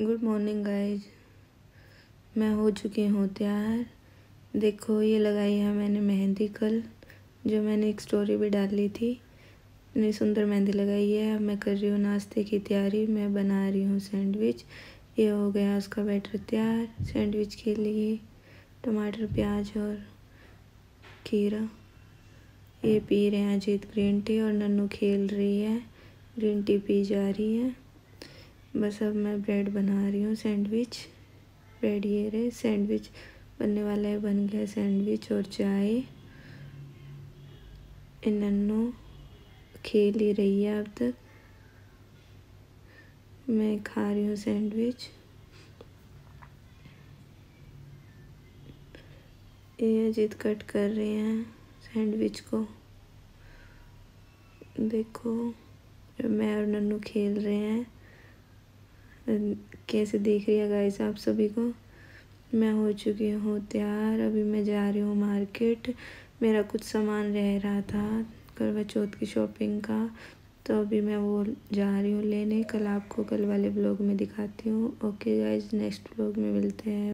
Good morning guys मैं हो चुकी हूँ तैयार। देखो, ये लगाई है मैंने मेहंदी कल, जो मैंने एक स्टोरी भी डाली थी। इतनी सुंदर मेहंदी लगाई है। अब मैं कर रही हूँ नाश्ते की तैयारी। मैं बना रही हूँ सैंडविच ये हो गया उसका बैटर तैयार। सैंडविच के लिए टमाटर, प्याज और खीरा। ये पी रहे हैं अजीत ग्रीन टी और नन्नू खेल रही है। ग्रीन टी पी जा रही है। बस अब मैं ब्रेड बना रही हूँ, सैंडविच। ब्रेड ये रहे, सैंडविच बनने वाला है, बन गया सैंडविच और चाय। नन्नू खेल ही रही है अब तक। मैं खा रही हूँ सैंडविच। ये अजीत कट कर रहे हैं सैंडविच को। देखो, मैं और नन्नू खेल रहे हैं। कैसे देख रही है गाइस आप सभी को? मैं हो चुकी हूँ तैयार। अभी मैं जा रही हूँ मार्केट मेरा कुछ सामान रह रहा था करवा चौथ की शॉपिंग का। तो अभी मैं वो जा रही हूँ लेने। कल आपको कल वाले ब्लॉग में दिखाती हूँ। ओके गाइज़ नेक्स्ट ब्लॉग में मिलते हैं।